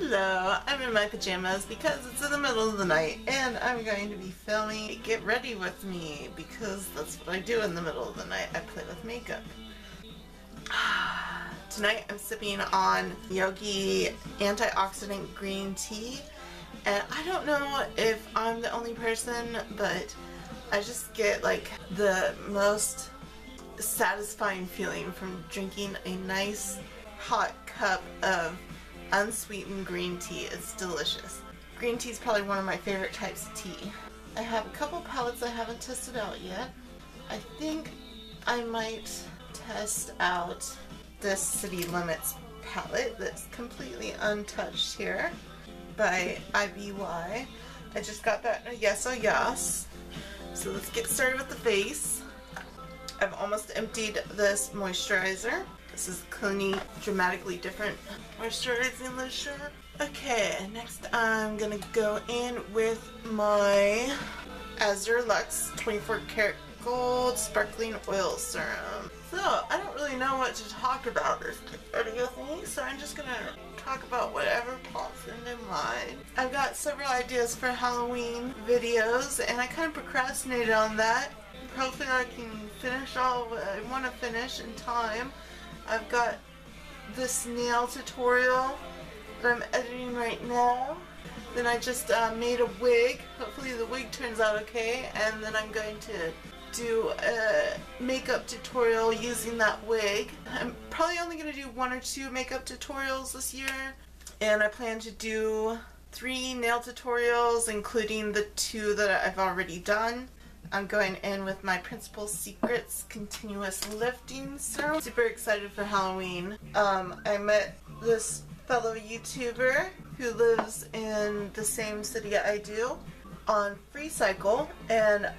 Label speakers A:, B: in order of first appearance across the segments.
A: Hello, I'm in my pajamas because it's in the middle of the night and I'm going to be filming Get Ready With Me because that's what I do in the middle of the night. I play with makeup. Tonight I'm sipping on Yogi antioxidant green tea and I don't know if I'm the only person but I just get like the most satisfying feeling from drinking a nice hot cup of unsweetened green tea. It's delicious. Green tea is probably one of my favorite types of tea. I have a couple palettes I haven't tested out yet. I think I might test out this City Limits palette that's completely untouched here by IBY. I just got that Yes Oh Yes. So let's get started with the face. I've almost emptied this moisturizer. This is Clinique Dramatically Different Moisturizing Lotion. Okay, next I'm gonna go in with my Azure Lux 24 karat gold sparkling oil serum. So, I don't really know what to talk about this video thing, so I'm just gonna talk about whatever pops into mind. I've got several ideas for Halloween videos, and I kind of procrastinated on that. Hopefully I can finish all I want to finish in time. I've got this nail tutorial that I'm editing right now. Then I just uh, made a wig. Hopefully the wig turns out okay. And then I'm going to do a makeup tutorial using that wig. I'm probably only going to do one or two makeup tutorials this year. And I plan to do three nail tutorials, including the two that I've already done. I'm going in with my Principal Secrets Continuous Lifting Serum. Super excited for Halloween. Um, I met this fellow YouTuber who lives in the same city I do on FreeCycle and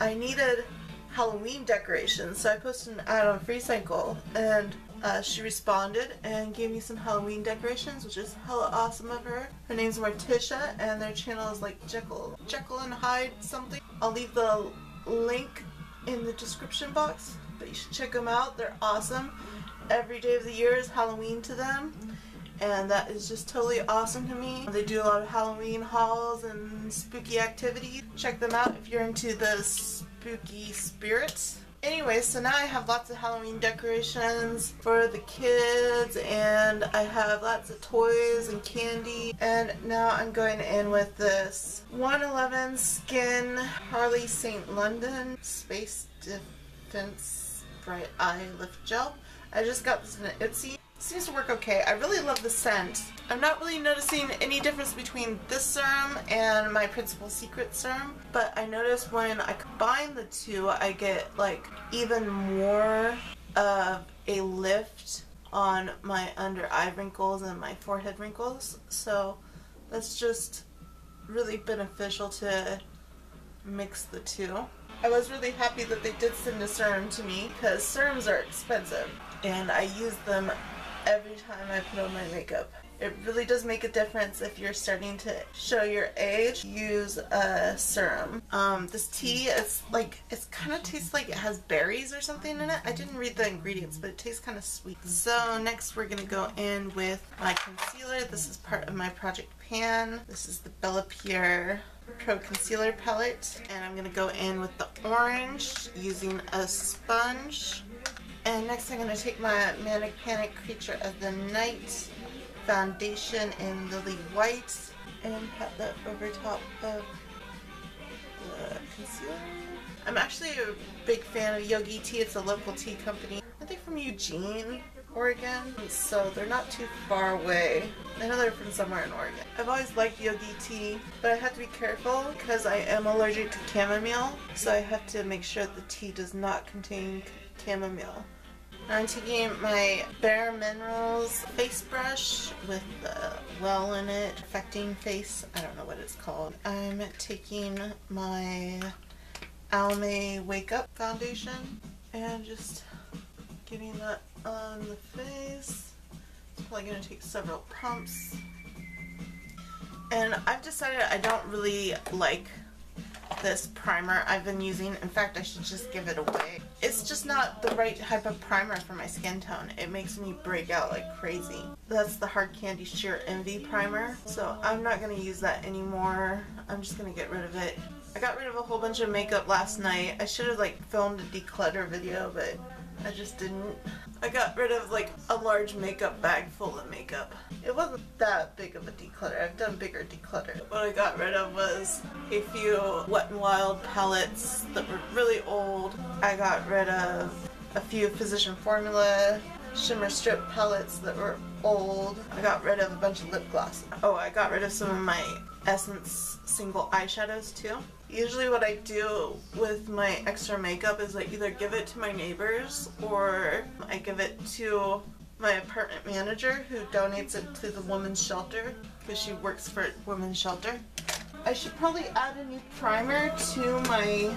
A: I needed Halloween decorations so I posted an ad on FreeCycle and uh, she responded and gave me some Halloween decorations, which is hella awesome of her. Her name's Morticia, and their channel is like Jekyll, Jekyll and Hyde something. I'll leave the link in the description box, but you should check them out. They're awesome. Every day of the year is Halloween to them, and that is just totally awesome to me. They do a lot of Halloween hauls and spooky activities. Check them out if you're into the spooky spirits. Anyway, so now I have lots of Halloween decorations for the kids and I have lots of toys and candy and now I'm going in with this 111 Skin Harley St. London Space Defense Bright Eye Lift Gel. I just got this in an Etsy seems to work okay. I really love the scent. I'm not really noticing any difference between this serum and my Principal Secret serum, but I notice when I combine the two, I get like even more of a lift on my under eye wrinkles and my forehead wrinkles. So that's just really beneficial to mix the two. I was really happy that they did send a serum to me because serums are expensive and I use them every time I put on my makeup. It really does make a difference if you're starting to show your age. Use a serum. Um, this tea, is like, it kind of tastes like it has berries or something in it. I didn't read the ingredients, but it tastes kind of sweet. So next we're going to go in with my concealer. This is part of my Project Pan. This is the Bella Pierre Pro Concealer Palette. And I'm going to go in with the orange using a sponge. And next I'm going to take my Manic Panic Creature of the Night foundation in Lily White and pat that over top of the concealer. I'm actually a big fan of Yogi Tea. It's a local tea company. I think from Eugene, Oregon, so they're not too far away. I know they're from somewhere in Oregon. I've always liked Yogi Tea, but I have to be careful because I am allergic to chamomile, so I have to make sure the tea does not contain chamomile. I'm taking my Bare Minerals face brush with the well in it, perfecting face, I don't know what it's called. I'm taking my Almay Wake Up foundation and just getting that on the face. It's probably going to take several pumps. And I've decided I don't really like this primer I've been using. In fact, I should just give it away. it's just not the right type of primer for my skin tone. It makes me break out like crazy. That's the Hard Candy Sheer Envy primer. So I'm not going to use that anymore. I'm just going to get rid of it. I got rid of a whole bunch of makeup last night. I should have like filmed a declutter video, but I just didn't. I got rid of like a large makeup bag full of makeup. It wasn't that big of a declutter. I've done bigger declutter. What I got rid of was a few Wet n Wild palettes that were really old. I got rid of a few Physician Formula shimmer strip palettes that were old. I got rid of a bunch of lip gloss. Oh, I got rid of some of my Essence single eyeshadows too. Usually what I do with my extra makeup is I either give it to my neighbors or I give it to my apartment manager who donates it to the women's shelter because she works for women's shelter. I should probably add a new primer to my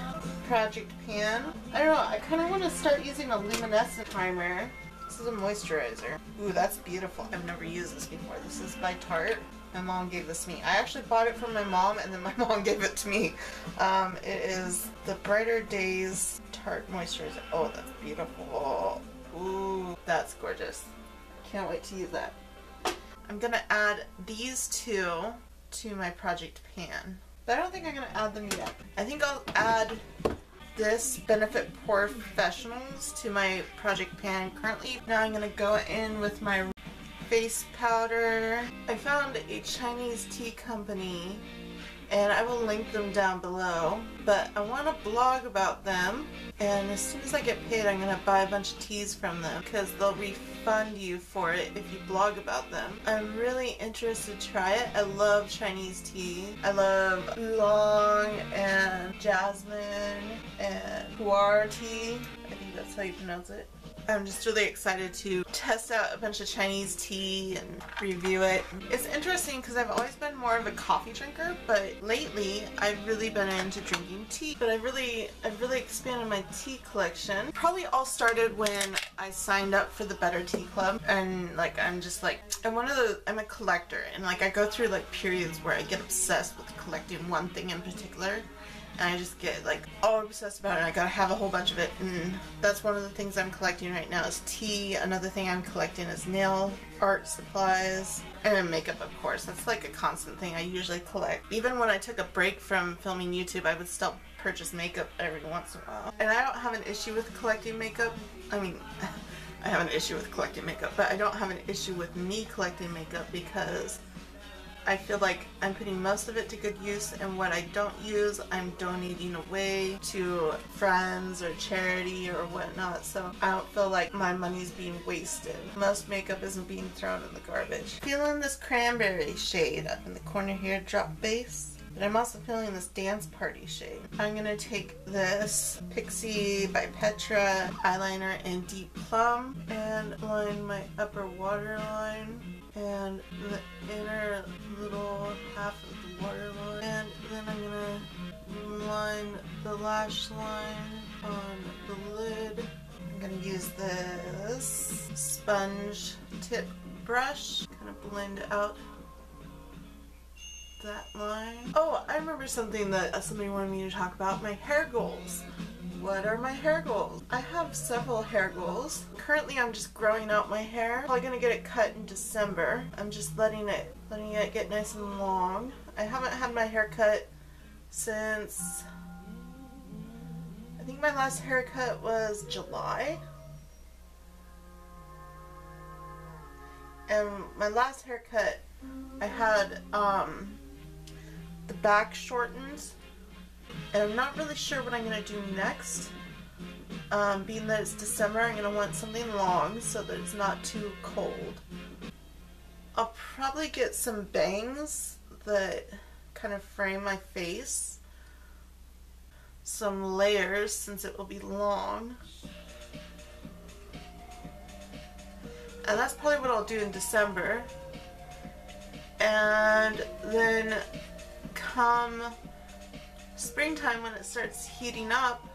A: project pan. I don't know, I kind of want to start using a luminescent primer. This is a moisturizer. Ooh, that's beautiful. I've never used this before. This is by Tarte. My mom gave this to me. I actually bought it from my mom and then my mom gave it to me. Um, it is the Brighter Days Tarte Moisturizer. Oh, that's beautiful. Ooh, that's gorgeous. Can't wait to use that. I'm gonna add these two to my project pan. But I don't think I'm gonna add them yet. I think I'll add this Benefit POREfessionals to my project pan currently. Now I'm gonna go in with my face powder. I found a Chinese tea company and I will link them down below. But I want to blog about them and as soon as I get paid I'm going to buy a bunch of teas from them because they'll refund you for it if you blog about them. I'm really interested to try it. I love Chinese tea. I love oolong and jasmine and pu'er tea. I think that's how you pronounce it. I'm just really excited to test out a bunch of Chinese tea and review it. It's interesting because I've always been more of a coffee drinker, but lately I've really been into drinking tea. But I really, I've really expanded my tea collection. Probably all started when I signed up for the Better Tea Club, and like I'm just like I'm one of the I'm a collector, and like I go through like periods where I get obsessed with collecting one thing in particular I just get like all obsessed about it. I gotta have a whole bunch of it, and that's one of the things I'm collecting right now is tea. Another thing I'm collecting is nail art supplies and makeup, of course. That's like a constant thing I usually collect. Even when I took a break from filming YouTube, I would still purchase makeup every once in a while. And I don't have an issue with collecting makeup. I mean. I have an issue with collecting makeup, but I don't have an issue with me collecting makeup because I feel like I'm putting most of it to good use and what I don't use I'm donating away to friends or charity or whatnot so I don't feel like my money's being wasted. Most makeup isn't being thrown in the garbage. Feeling this cranberry shade up in the corner here, drop base. But I'm also feeling this dance party shade. I'm going to take this Pixie by Petra eyeliner in Deep Plum and line my upper waterline and the inner little half of the waterline. And then I'm to line the lash line on the lid. I'm to use this sponge tip brush, kind of blend out that line. Oh, I remember something that somebody wanted me to talk about, my hair goals. What are my hair goals? I have several hair goals. Currently I'm just growing out my hair. Probably gonna get it cut in December. I'm just letting it letting it get nice and long. I haven't had my hair cut since I think my last haircut was July. And my last haircut I had um the back shortened. And I'm not really sure what I'm going to do next. Um, being that it's December, I'm going to want something long so that it's not too cold. I'll probably get some bangs that kind of frame my face. Some layers since it will be long. And that's probably what I'll do in December. And then come springtime when it starts heating up,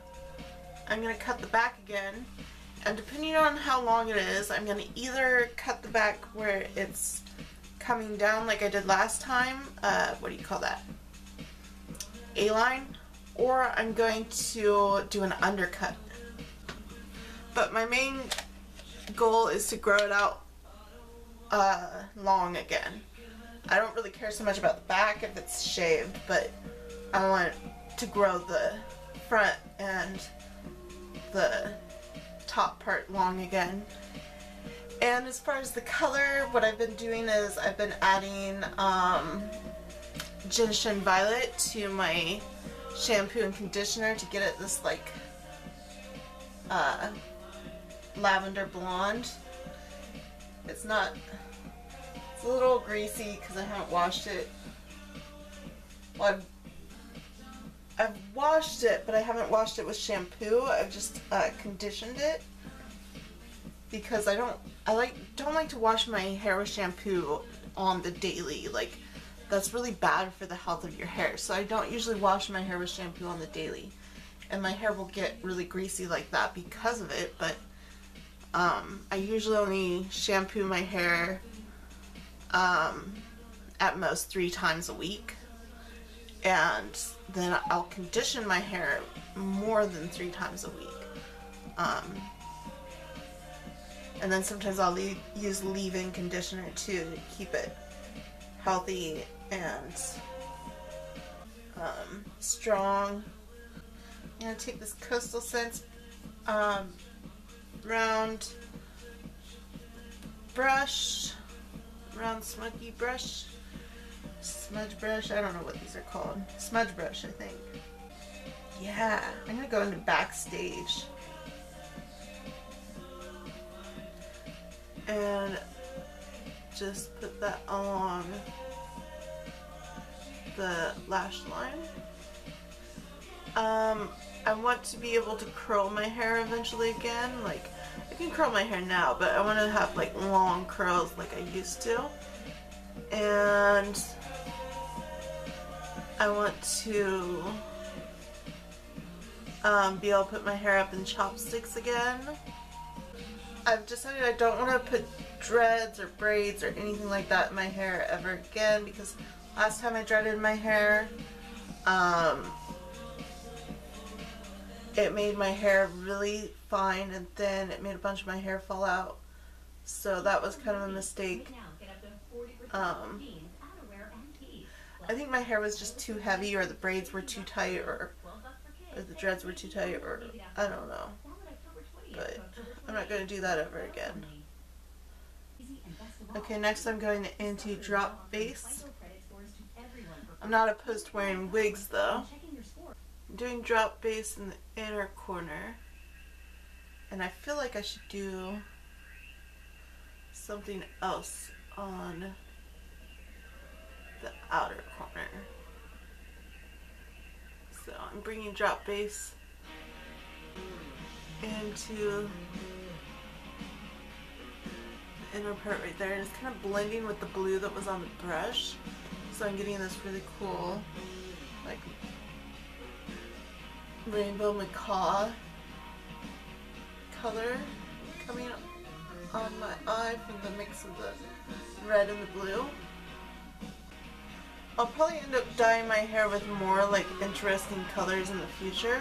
A: I'm going to cut the back again. And depending on how long it is, I'm going to either cut the back where it's coming down like I did last time. Uh, what do you call that? A-line. Or I'm going to do an undercut. But my main goal is to grow it out uh, long again. I don't really care so much about the back if it's shaved, but I want to grow the front and the top part long again. And as far as the color, what I've been doing is I've been adding um, Gentian Violet to my shampoo and conditioner to get it this like uh, lavender blonde. It's not, it's a little greasy because I haven't washed it. Well, I've, I've washed it, but I haven't washed it with shampoo. I've just uh, conditioned it because I don't, I like, don't like to wash my hair with shampoo on the daily. Like, that's really bad for the health of your hair. So I don't usually wash my hair with shampoo on the daily. And my hair will get really greasy like that because of it, but um, I usually only shampoo my hair um, at most three times a week. And then I'll condition my hair more than three times a week. Um, and then sometimes I'll leave, use leave-in conditioner too to keep it healthy and um, strong. I'm going to take this Coastal Scents um, round brush, round smoky brush, smudge brush, I don't know what these are called, smudge brush I think. Yeah, I'm to go into backstage. And just put that along the lash line. Um, I want to be able to curl my hair eventually again. Like, I can curl my hair now, but I want to have like long curls like I used to. And I want to um, be able to put my hair up in chopsticks again. I've decided I don't want to put dreads or braids or anything like that in my hair ever again because last time I dreaded my hair, um, it made my hair really fine and thin. It made a bunch of my hair fall out. So that was kind of a mistake. Um, I think my hair was just too heavy or the braids were too tight or, or the dreads were too tight or I don't know. But I'm not going to do that ever again. Okay, next I'm going into drop base. I'm not opposed to wearing wigs though. I'm doing drop base in the inner corner. And I feel like I should do something else on the outer corner. So I'm bringing drop base into the inner part right there and it's kind of blending with the blue that was on the brush so I'm getting this really cool like rainbow macaw color coming on my eye from the mix of the red and the blue I'll probably end up dyeing my hair with more like interesting colors in the future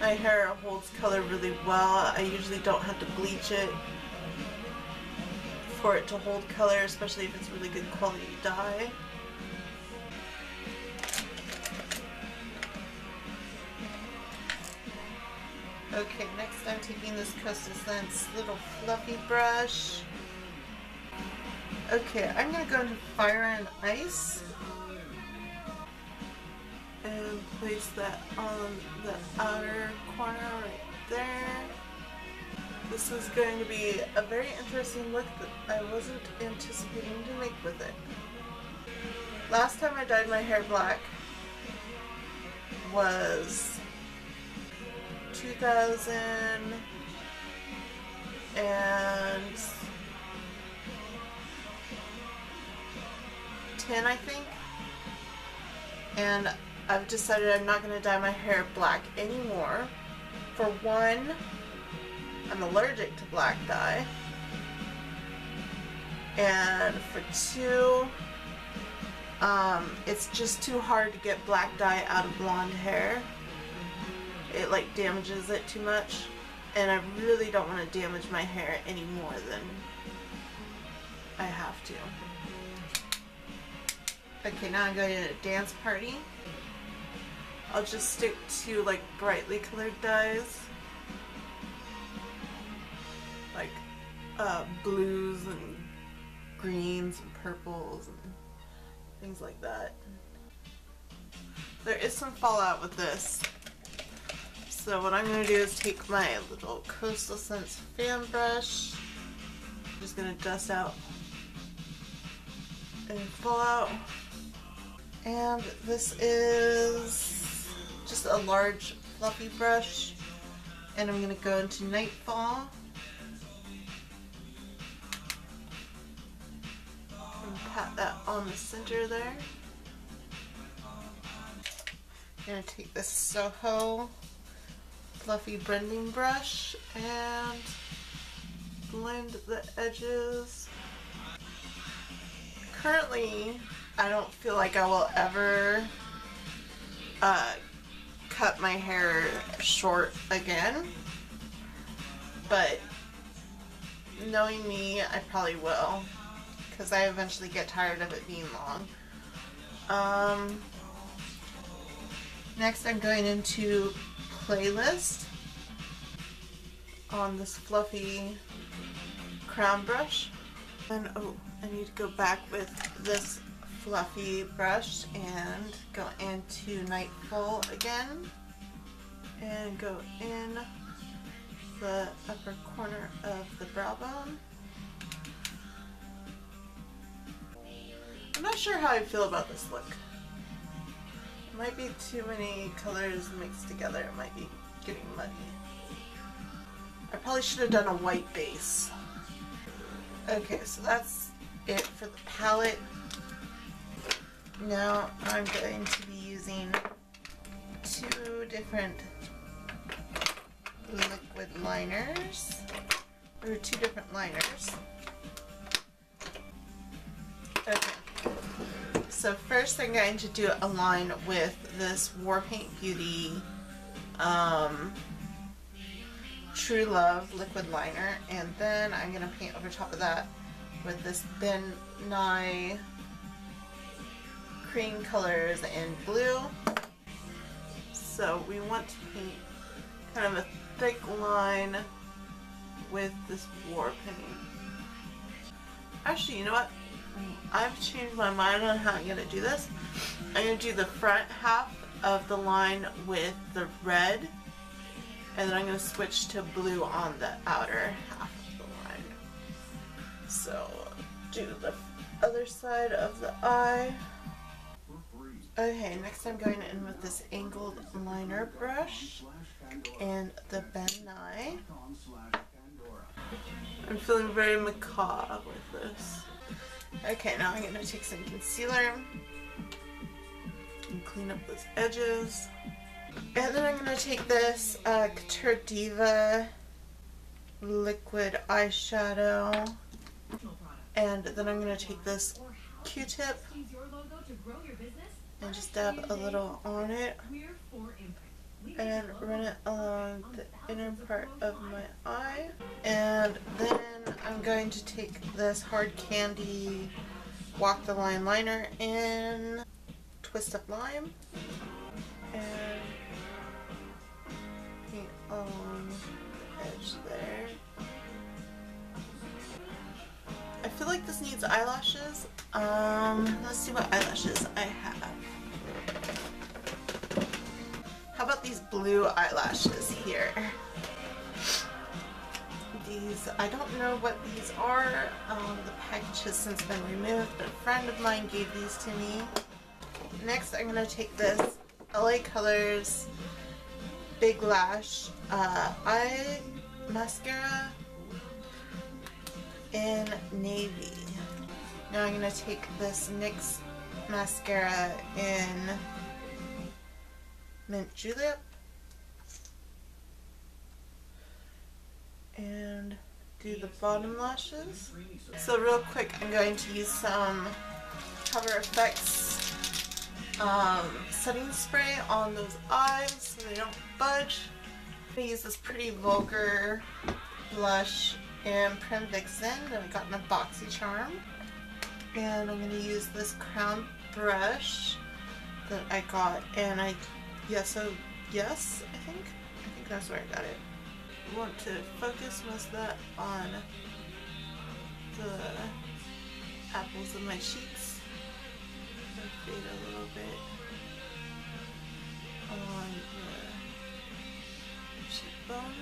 A: my hair holds color really well. I usually don't have to bleach it for it to hold color, especially if it's really good quality dye. Okay, next I'm taking this Coastal Scents little fluffy brush. Okay, I'm going to go into Fire and Ice place that on the outer corner right there. This is going to be a very interesting look that I wasn't anticipating to make with it. Last time I dyed my hair black was 2000 and 10 I think and I've decided I'm not going to dye my hair black anymore. For one, I'm allergic to black dye. And for two, um, it's just too hard to get black dye out of blonde hair. It like damages it too much. And I really don't want to damage my hair any more than I have to. Okay, now I'm going to a dance party. I'll just stick to like brightly colored dyes. Like uh, blues and greens and purples and things like that. There is some fallout with this. So what I'm going to do is take my little Coastal Scents fan brush. I'm just going to dust out any fallout. And this is just a large fluffy brush. And I'm going to go into Nightfall. And pat that on the center there. I'm going to take this Soho fluffy blending brush and blend the edges. Currently, I don't feel like I will ever uh, cut my hair short again, but knowing me, I probably will because I eventually get tired of it being long. Um, next, I'm going into playlist on this fluffy crown brush. And oh, I need to go back with this fluffy brush and go into Nightfall again and go in the upper corner of the brow bone. I'm not sure how I feel about this look. It Might be too many colors mixed together. It might be getting muddy. I probably should have done a white base. Okay, so that's it for the palette. Now I'm going to be using two different liquid liners, or two different liners. Okay. So first I'm going to do a line with this Warpaint Beauty um, True Love liquid liner and then I'm going to paint over top of that with this Ben Nye cream colors and blue. So we want to paint kind of a thick line with this war paint. Actually, you know what? I've changed my mind on how I'm going to do this. I'm going to do the front half of the line with the red and then I'm going to switch to blue on the outer half of the line. So do the other side of the eye. Okay, next I'm going in with this angled liner brush and the Ben Nye. I'm feeling very macabre with this. Okay, now I'm going to take some concealer and clean up those edges. And then I'm going to take this uh, Couture Diva liquid eyeshadow and then I'm going to take this Q-tip and just dab a little on it and run it along the inner part of my eye. And then I'm going to take this Hard Candy Walk the Line liner in Twist Up Lime and paint along the edge there. I feel like this needs eyelashes. Um, let's see what eyelashes I have. These blue eyelashes here? These, I don't know what these are. Um, the package has since been removed, but a friend of mine gave these to me. Next, I'm going to take this LA Colors Big Lash uh, Eye Mascara in Navy. Now I'm going to take this NYX mascara in mint julep and do the bottom lashes. So real quick I'm going to use some Cover FX um, setting spray on those eyes so they don't budge I'm gonna use this pretty vulgar blush in Prim Vixen that I got in a BoxyCharm. And I'm gonna use this crown brush that I got and I, yes, so yes, I think. I think that's where I got it. I want to focus most of that on the apples of my cheeks. Fade a little bit on the cheekbone.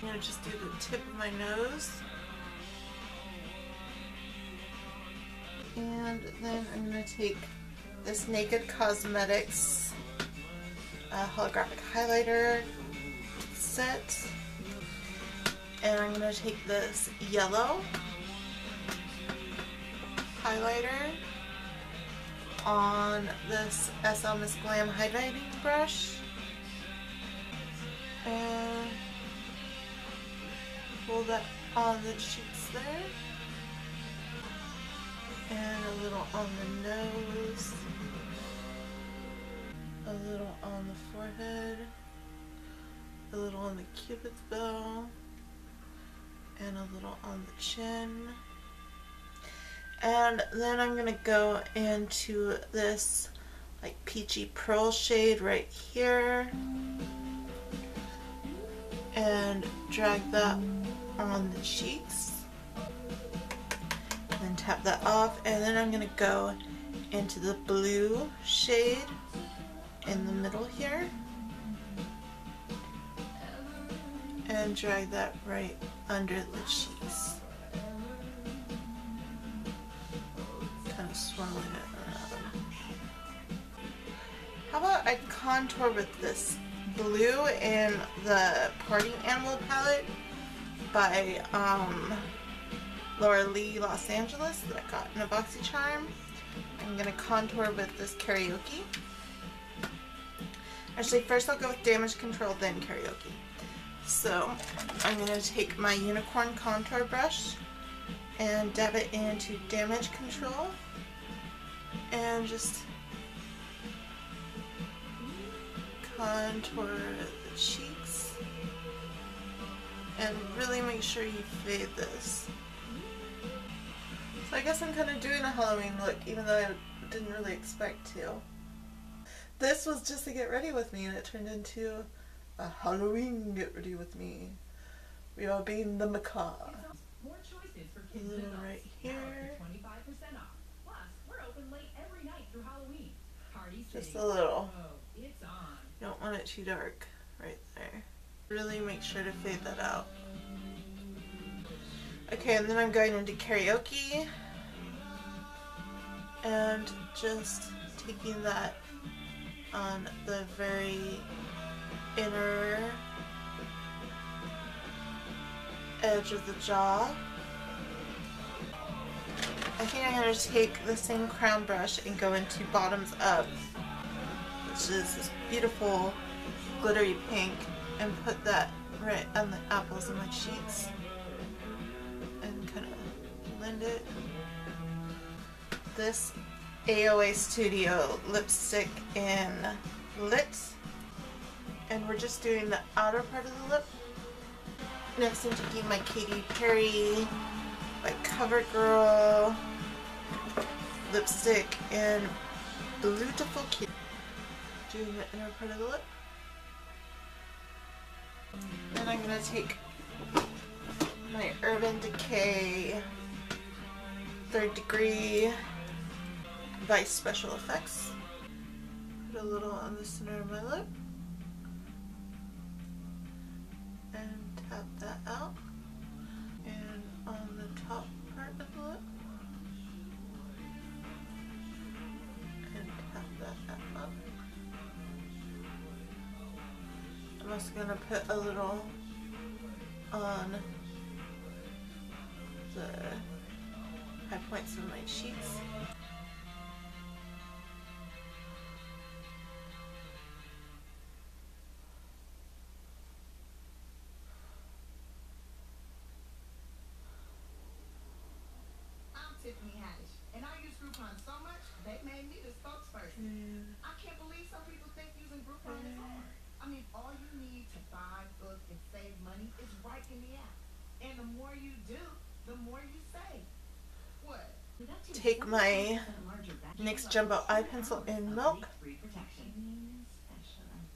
A: I'm gonna just do the tip of my nose. And then I'm gonna take this Naked Cosmetics holographic highlighter set. And I'm gonna take this yellow highlighter on this SL Miss Glam highlighting brush. And pull that on the cheeks there. And a little on the nose. A little on the forehead. A little on the cupid's bow. And a little on the chin. And then I'm going to go into this like peachy pearl shade right here. And drag that on the cheeks. And tap that off. And then I'm going to go into the blue shade in the middle here. And drag that right under the cheeks. Kind of swirling it around. How about I contour with this blue in the Party Animal palette by um, Laura Lee Los Angeles that I got in a BoxyCharm. I'm going to contour with this karaoke. Actually, first I'll go with damage control, then karaoke. So, I'm going to take my unicorn contour brush and dab it into damage control and just contour the cheeks and really make sure you fade this. So I guess I'm kind of doing a Halloween look even though I didn't really expect to. This was just to get ready with me and it turned into a Halloween get ready with me. We are being the macabre.
B: More choices for kids and adults.
A: right
B: Now
A: here.
B: up to 25% off. Plus, we're open late every night through Halloween. Party
A: Just
B: City.
A: a little.
B: Oh, it's on.
A: You don't want it too dark right there. Really make sure to fade that out. Okay, and then I'm going into karaoke and just taking that on the very inner edge of the jaw. I think I'm going to take the same crown brush and go into bottoms up which is this beautiful glittery pink and put that right on the apples of my cheeks and kind of blend it. This AOA Studio lipstick in Lit and we're just doing the outer part of the lip. Next I'm taking my Katy Perry by CoverGirl lipstick in Beautiful Kitty doing the inner part of the lip. Then I'm going to take my Urban Decay third degree by Special Effects. Put a little on the center of my lip. And tap that out. And on the top part of the lip. And tap that up. I'm also going to put a little on the high points of my cheeks.
C: The more you do, the more you save. What?
A: Take my NYX Jumbo eye pencil in milk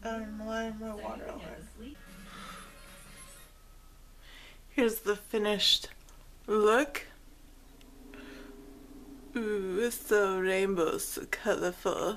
A: and lime my waterline. Here's the finished look. Ooh, it's so rainbow, so colorful.